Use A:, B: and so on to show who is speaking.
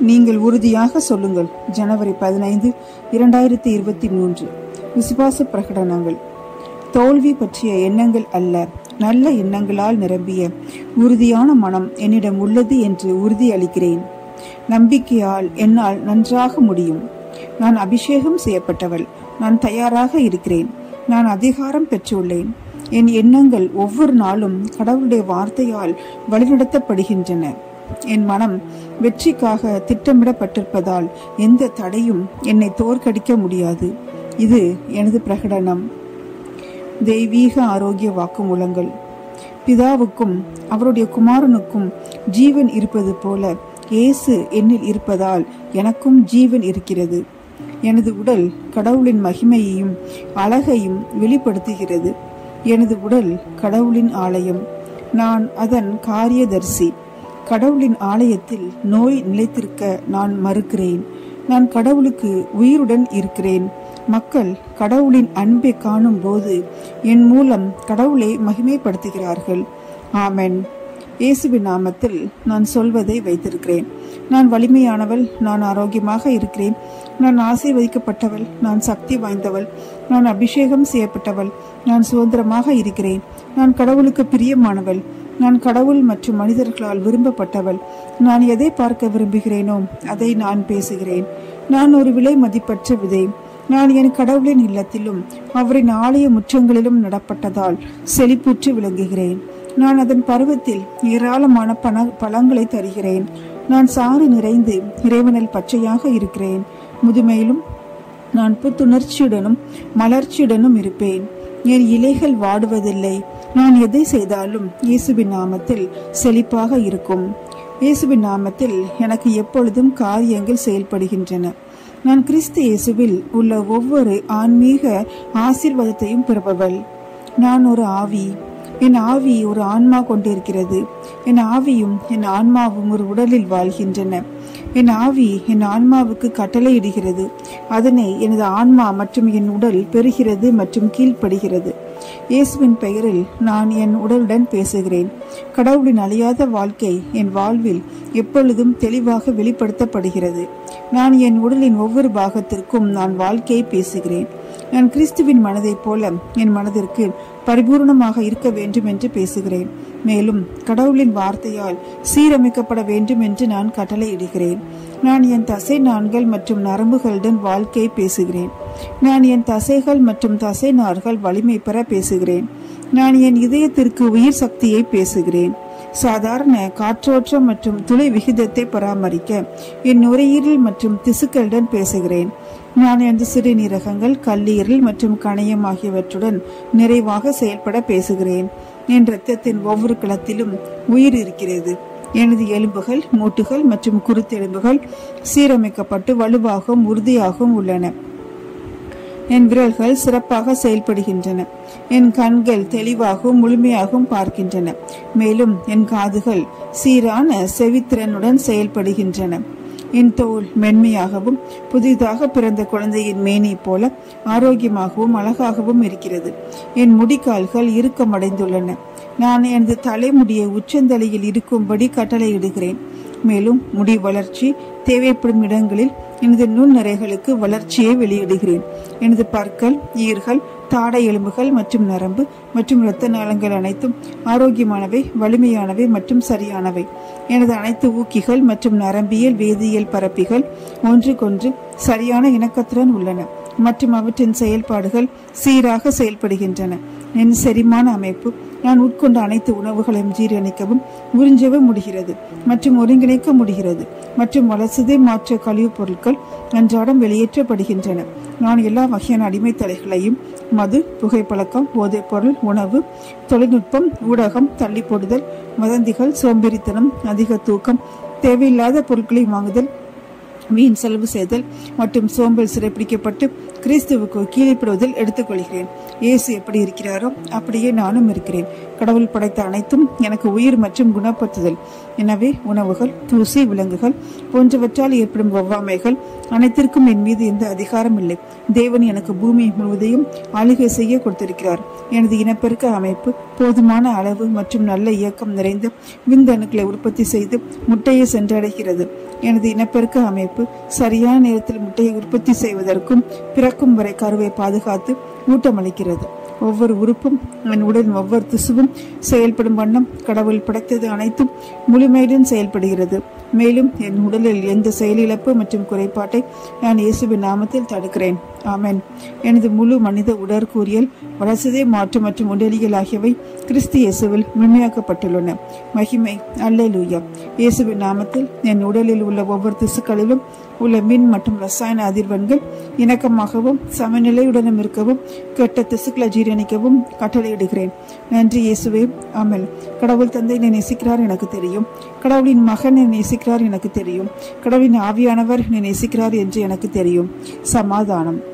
A: நீங்கள் உறுதியாக சொல்லுங்கள். ஜனவரி பதினைந்து இரண்டாயிரத்தி இருபத்தி மூன்று. விசுவாச பிரகடனங்கள். தோல்வி பற்றிய எண்ணங்கள் அல்ல நல்ல எண்ணங்களால் நிரம்பிய உறுதியான மனம் என்னிடம் உள்ளது என்று உறுதி அளிக்கிறேன் நம்பிக்கையால் என்னால் நன்றாக முடியும். நான் அபிஷேகம் செய்யப்பட்டவள் நான் தயாராக இருக்கிறேன். நான் அதிகாரம் பெற்றுள்ளேன். என் எண்ணங்கள் ஒவ்வொரு நாளும் கடவுளுடைய வார்த்தையால் வழிநடத்தப்படுகின்றன. என் மனம் வெற்றிக்காக திட்டமிடப்பட்டிருப்பதால் எந்த தடையும் என்னை தோற்கடிக்க முடியாது. இது எனது பிரகடனம். தெய்வீக ஆரோக்கிய வாக்குமூலங்கள். பிதாவுக்கும் அவருடைய குமாரனுக்கும் ஜீவன் இருப்பது போல இயேசு என்னில் இருப்பதால் எனக்கும் ஜீவன் இருக்கிறது. எனது உடல் கடவுளின் மகிமையையும் அழகையும் வெளிப்படுத்துகிறது. எனது உடல் கடவுளின் ஆலயம். நான் அதன் காரியதர்சி. கடவுளின் ஆலயத்தில் நோய் நிலைத்திருக்க நான் மறுக்கிறேன். நான் கடவுளுக்கு உயிருடன் இருக்கிறேன். மக்கள் கடவுளின் அன்பை காணும் போது என் மூலம் கடவுளை மகிமைப்படுத்துகிறார்கள். ஆமென். இயேசுவின் நாமத்தில் நான் சொல்வதை வைத்திருக்கிறேன். நான் வலிமையானவள் நான் ஆரோக்கியமாக இருக்கிறேன். நான் ஆசீர்வதிக்கப்பட்டவள் நான் சக்தி வாய்ந்தவள். நான் அபிஷேகம் செய்யப்பட்டவள் நான் சுதந்திரமாக இருக்கிறேன். நான் கடவுளுக்கு பிரியமானவள். நான் கடவுள் மற்றும் மனிதர்களால் விரும்பப்பட்டவள். நான் எதை பார்க்க விரும்புகிறேனோ அதை நான் பேசுகிறேன். நான் ஒரு விலை மதிப்பற்ற விதை. நான் என் கடவுளின் இல்லத்திலும் அவரின் ஆலய முற்றங்களிலும் நடப்பட்டதால் செழிப்புற்று விளங்குகிறேன். நான் அதன் பருவத்தில் ஏராளமான பண பழங்களை தருகிறேன். நான் சாறு நிறைந்து இறைவனில் பச்சையாக இருக்கிறேன். முதுமையிலும் நான் புத்துணர்ச்சியுடனும் மலர்ச்சியுடனும் இருப்பேன். என் இலைகள் வாடுவதில்லை. நான் எதை செய்தாலும் இயேசுவின் நாமத்தில் செழிப்பாக இருக்கும். இயேசுவின் நாமத்தில் எனக்கு எப்பொழுதும் காரியங்கள் செயல்படுகின்றன. நான் கிறிஸ்து இயேசுவில் உள்ள ஒவ்வொரு ஆன்மீக ஆசீர்வாதத்தையும் பெறுபவள். நான் ஒரு ஆவி. என் ஆவி ஒரு ஆன்மா கொண்டிருக்கிறது. என் ஆவியும் என் ஆன்மாவும் ஒரு உடலில் வாழ்கின்றன. என் ஆவி என் ஆன்மாவுக்கு கட்டளையிடுகிறது. அதனை எனது ஆன்மா மற்றும் என் உடல் பெறுகிறது மற்றும் கீழ்ப்படுகிறது. இயேசுவின் பெயரில் நான் என் உடலுடன் பேசுகிறேன். கடவுளின் அழியாத வாழ்க்கை என் வாழ்வில் எப்பொழுதும் தெளிவாக வெளிப்படுத்தப்படுகிறது. நான் என் உடலின் ஒவ்வொரு பாகத்திற்கும் நான் வாழ்க்கையை பேசுகிறேன். நான் கிறிஸ்துவின் மனதைப் போல என் மனதிற்கு பரிபூர்ணமாக இருக்க வேண்டும் என்று பேசுகிறேன். மேலும் கடவுளின் வார்த்தையால் சீரமைக்கப்பட வேண்டும் என்று நான் கட்டளையிடுகிறேன். நான் என் தசை நான்கள் மற்றும் நரம்புகளுடன் வாழ்க்கையை பேசுகிறேன். நான் என் தசைகள் மற்றும் தசை நார்கள் வலிமை பெற பேசுகிறேன். நான் என் இதயத்திற்கு உயிர் சக்தியை பேசுகிறேன். சாதாரண காற்றோட்டம் மற்றும் துளை விகிதத்தை பராமரிக்க என் நுரையீரல் மற்றும் திசுக்களுடன் பேசுகிறேன். நான் எனது சிறுநீரகங்கள் கல்லீரல் மற்றும் கணையம் ஆகியவற்றுடன் நிறைவாக செயல்பட பேசுகிறேன். என் இரத்தத்தின் ஒவ்வொரு களத்திலும் உயிர் இருக்கிறது. எனது எலும்புகள் மூட்டுகள் மற்றும் குருத்தெலும்புகள் சீரமைக்கப்பட்டு வலுவாகவும் உறுதியாகவும் உள்ளன. என் விரல்கள் சிறப்பாக செயல்படுகின்றன. என் கண்கள் தெளிவாகவும் முழுமையாகவும் பார்க்கின்றன. மேலும் என் காதுகள் சீரான செவித்திறனுடன் செயல்படுகின்றன. என் தோல் மென்மையாகவும் புதிதாக பிறந்த குழந்தையின் மேனி போல ஆரோக்கியமாகவும் அழகாகவும் இருக்கிறது. என் முடிக்கால்கள் இறுக்கமடைந்துள்ளன. நான் எனது தலைமுடியை உச்சந்தலையில் இருக்கும்படி கட்டளையிடுகிறேன். மேலும் முடி வளர்ச்சி தேவைப்படும் இடங்களில் எனது நுண்ணறைகளுக்கு வளர்ச்சியை வெளியிடுகிறேன். எனது பற்கள் ஈர்கள் தாடை எலும்புகள் மற்றும் நரம்பு மற்றும் இரத்த நாளங்கள் அனைத்தும் ஆரோக்கியமானவை வலிமையானவை மற்றும் சரியானவை. எனது அனைத்து ஊக்கிகள் மற்றும் நரம்பியல் வேதியியல் பரப்பிகள் ஒன்றுக்கொன்று சரியான இணக்கத்துடன் உள்ளன. மற்றும் அவற்றின் செயல்பாடுகள் சீராக செயல்படுகின்றன. என் செரிமான அமைப்பு நான் உட்கொண்ட அனைத்து உணவுகளையும் ஜீரணிக்கவும் உறிஞ்சவும் முடிகிறது மற்றும் ஒருங்கிணைக்க முடிகிறது மற்றும் வளர்ச்சிதை மாற்ற கழிவுப் பொருட்கள் அன்றாடம் வெளியேற்றப்படுகின்றன. நான் எல்லா வகையான அடிமைத்தலைகளையும் மது புகைப்பழக்கம் போதைப்பொருள் உணவு தொழில்நுட்பம் ஊடகம் தள்ளி போடுதல் வதந்திகள் சோம்பேறித்தனம் அதிக தூக்கம் தேவையில்லாத பொருட்களை வாங்குதல் வீண் செலவு செய்தல் மற்றும் சோம்பல் சிறைப்பிடிக்கப்பட்டு கிறிஸ்துவுக்கு கீழ்ப்படுவதில் எடுத்துக்கொள்கிறேன். இயேசு எப்படி இருக்கிறாரோ அப்படியே நானும் இருக்கிறேன். கடவுள் படைத்த அனைத்தும் எனக்கு உயிர் மற்றும் குணப்படுத்துதல். எனவே உணவுகள் தூசி விலங்குகள் போன்றவற்றால் ஏற்படும் ஒவ்வாமைகள் அனைத்திற்கும் என் மீது எந்த அதிகாரம் இல்லை. தேவன் எனக்கு பூமி முழுவதையும் ஆளுகை செய்ய கொடுத்திருக்கிறார். எனது இனப்பெருக்க அமைப்பு போதுமான அளவு மற்றும் நல்ல இயக்கம் நிறைந்த விந்தணுக்களை உற்பத்தி செய்து முட்டையை சென்றடைகிறது. எனது இனப்பெருக்க அமைப்பு சரியான நேரத்தில் முட்டையை உற்பத்தி செய்வதற்கும் பிறக்கும் வரை கருவை பாதுகாத்து ஊட்டமளிக்கிறது ஒவ்வொரு உறுப்பும் என் உடலின் ஒவ்வொரு திசுவும் செயல்படும் வண்ணம் கடவுள் படைத்தது அனைத்தும் முழுமையுடன் செயல்படுகிறது. மேலும் என் உடலில் எந்த செயலிழப்பு மற்றும் குறைபாட்டை நான் இயேசுவின் நாமத்தில் தடுக்கிறேன். ஆமென். எனது முழு மனித உடற்கூறியல் வளர்ச்சிதை மாற்றம் மற்றும் உடலியல் ஆகியவை கிறிஸ்து இயேசுவில் முழுமையாக்கப்பட்டுள்ளன. மகிமை. அல்லேலூயா. இயேசுவின் நாமத்தில் என் உடலில் உள்ள ஒவ்வொரு திசுக்களிலும் உள்ள மின் மற்றும் ரசாயன அதிர்வெண்கள் இணக்கமாகவும் சமநிலையுடனும் இருக்கவும் கெட்ட திசுக்களை ஜீரணிக்கவும் கட்டளையிடுகிறேன். நன்றி இயேசுவே. ஆமல் கடவுள் தந்தை என்னை நேசிக்கிறார் எனக்கு தெரியும். கடவுளின் மகன் என்னை நேசிக்கிறார் எனக்கு தெரியும். கடவுளின் ஆவியானவர் என்னை நேசிக்கிறார் என்று எனக்கு தெரியும். சமாதானம்.